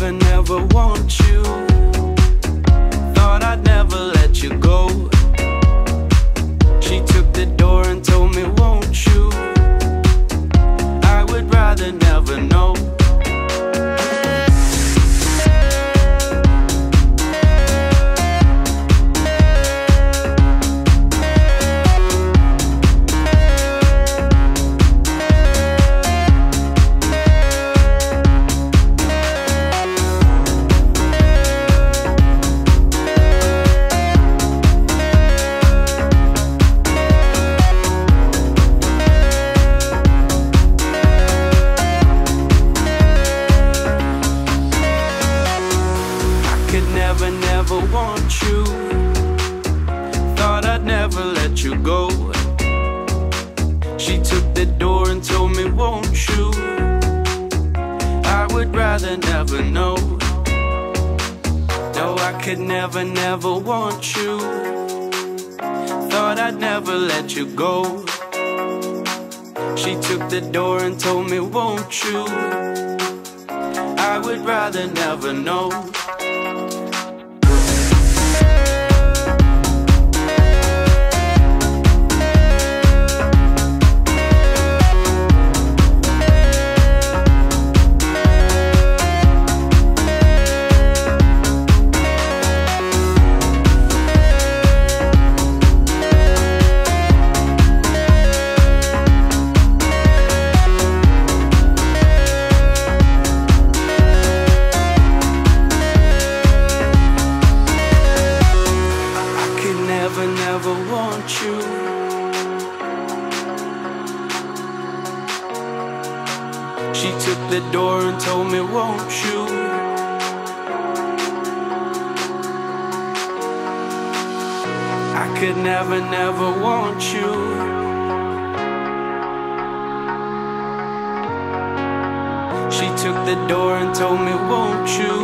never, never want you. Thought I'd never I would rather never know. No, I could never, never want you. Thought I'd never let you go. She took the door and told me, Won't you? I would rather never know. She took the door and told me, Won't you? I could never, never want you. She took the door and told me, Won't you?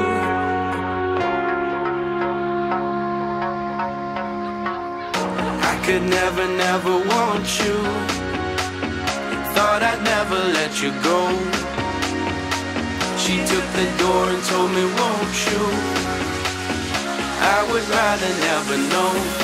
I could never, never want you. Thought I'd never let you go. She took the door and told me, Won't you? I would rather never know.